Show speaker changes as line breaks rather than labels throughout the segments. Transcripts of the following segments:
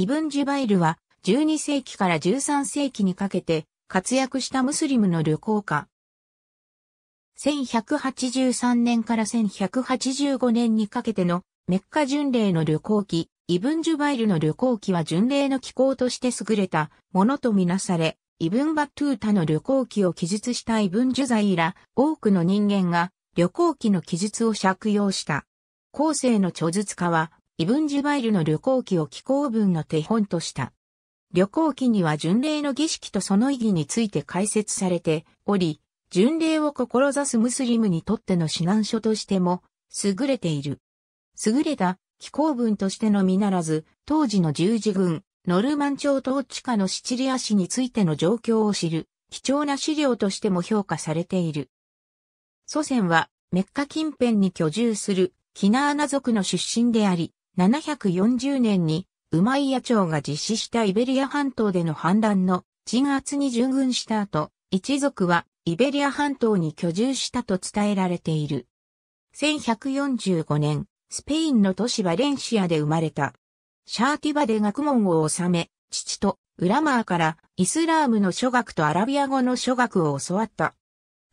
イブン・ジュバイルは12世紀から13世紀にかけて活躍したムスリムの旅行家。1183年から1185年にかけてのメッカ巡礼の旅行記、イブン・ジュバイルの旅行記は巡礼の機構として優れたものとみなされ、イブン・バトゥータの旅行記を記述したイブン・ジュザイら多くの人間が旅行記の記述を借用した。後世の著述家は、イブン・ジュバイルの旅行記を寄稿文の手本とした。旅行記には巡礼の儀式とその意義について解説されており、巡礼を志すムスリムにとっての指南書としても優れている。優れた気候文としてのみならず、当時の十字軍、ノルマン朝統治下のシチリア市についての状況を知る、貴重な資料としても評価されている。祖先はメッカ近辺に居住するキナーナ族の出身であり、740年にウマイヤ朝が実施したイベリア半島での反乱の鎮圧に従軍した後、一族はイベリア半島に居住したと伝えられている。1145年、スペインの都市バレンシアで生まれた。シャーティバで学問を収め、父とウラマーからイスラームの諸学とアラビア語の諸学を教わった。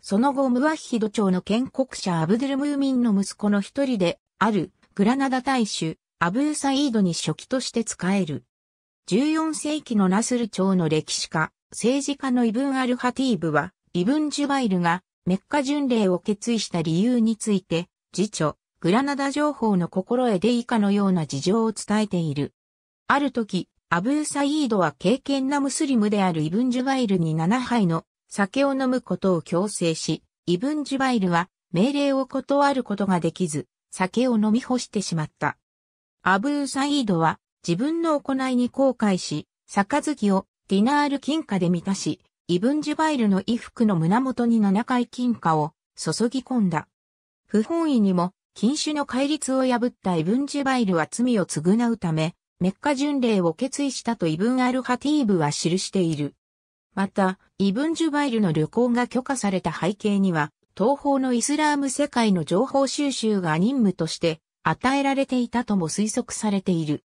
その後ムワヒド朝の建国者アブドゥルムーミンの息子の一人であるグラナダ大衆アブーサイードに初期として使える。14世紀のナスル朝の歴史家、政治家のイブン・アル・ハティーブは、イブン・ジュバイルがメッカ巡礼を決意した理由について、次著、グラナダ情報の心得で以下のような事情を伝えている。ある時、アブーサイードは敬虔なムスリムであるイブン・ジュバイルに7杯の酒を飲むことを強制し、イブン・ジュバイルは命令を断ることができず、酒を飲み干してしまった。アブーサイードは自分の行いに後悔し、杯をディナール金貨で満たし、イブンジュバイルの衣服の胸元に7回金貨を注ぎ込んだ。不本意にも禁酒の戒律を破ったイブンジュバイルは罪を償うため、メッカ巡礼を決意したとイブン・アル・ハティーブは記している。また、イブン・ジュバイルの旅行が許可された背景には、東方のイスラーム世界の情報収集が任務として与えられていたとも推測されている。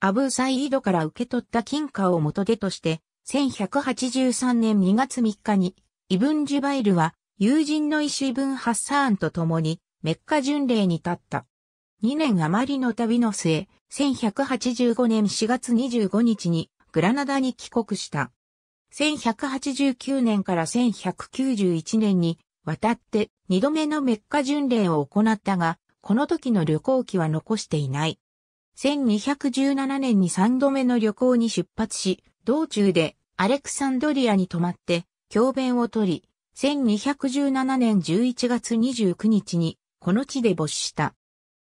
アブーサイードから受け取った金貨を元手として、1183年2月3日に、イブン・ジュバイルは、友人のイシュイブン・ハッサーンと共に、メッカ巡礼に立った。2年余りの旅の末、1185年4月25日に、グラナダに帰国した。1189年から1191年に、渡って二度目のメッカ巡礼を行ったが、この時の旅行記は残していない。1217年に3度目の旅行に出発し、道中でアレクサンドリアに泊まって教鞭を取り、1217年11月29日にこの地で没した。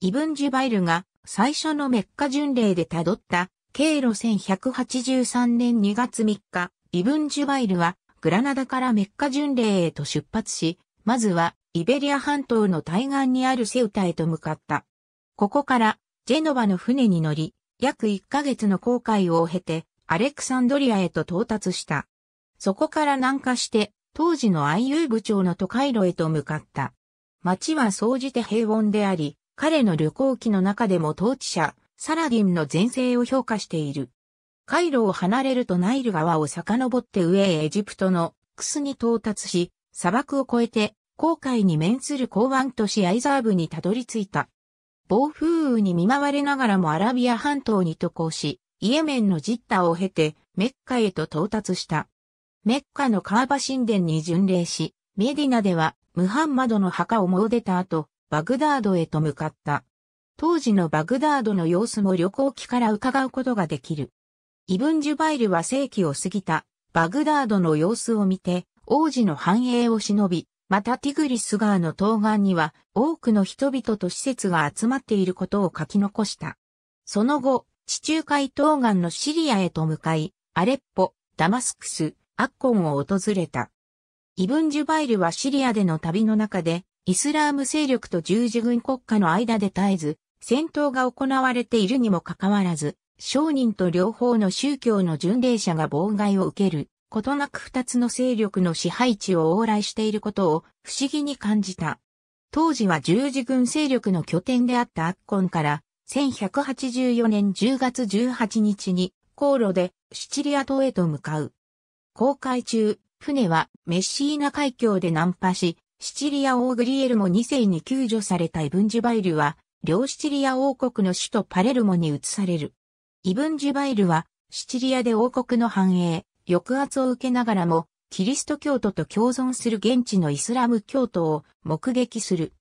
イブン・ジュバイルが最初のメッカ巡礼で辿った経路1183年2月3日、イブン・ジュバイルはグラナダからメッカ巡礼へと出発し、まずはイベリア半島の対岸にあるセウタへと向かった。ここからジェノバの船に乗り、約1ヶ月の航海を経て、アレクサンドリアへと到達した。そこから南下して、当時のアイユー部長の都回路へと向かった。町は総じて平穏であり、彼の旅行記の中でも統治者、サラディンの前世を評価している。回路を離れるとナイル川を遡って上へエジプトのクスに到達し、砂漠を越えて、航海に面する港湾都市アイザーブにたどり着いた。暴風雨に見舞われながらもアラビア半島に渡航し、イエメンのジッタを経てメッカへと到達した。メッカのカーバ神殿に巡礼し、メディナではムハンマドの墓を詣でた後、バグダードへと向かった。当時のバグダードの様子も旅行機から伺うことができる。イブン・ジュバイルは世紀を過ぎたバグダードの様子を見て、王子の繁栄を忍び、またティグリス川の東岸には多くの人々と施設が集まっていることを書き残した。その後、地中海東岸のシリアへと向かい、アレッポ、ダマスクス、アッコンを訪れた。イブン・ジュバイルはシリアでの旅の中で、イスラーム勢力と十字軍国家の間で絶えず、戦闘が行われているにもかかわらず、商人と両方の宗教の巡礼者が妨害を受けることなく二つの勢力の支配地を往来していることを不思議に感じた。当時は十字軍勢力の拠点であったアッコンから1184年10月18日に航路でシチリア島へと向かう。航海中、船はメッシーナ海峡で難破し、シチリア王グリエルモ2世に救助されたイブンジュバイルは、両シチリア王国の首都パレルモに移される。イブンジュバイルは、シチリアで王国の繁栄、抑圧を受けながらも、キリスト教徒と共存する現地のイスラム教徒を目撃する。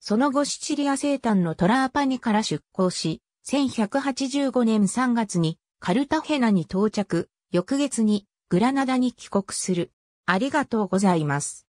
その後シチリア生誕のトラーパニから出港し、1185年3月にカルタヘナに到着、翌月にグラナダに帰国する。ありがとうございます。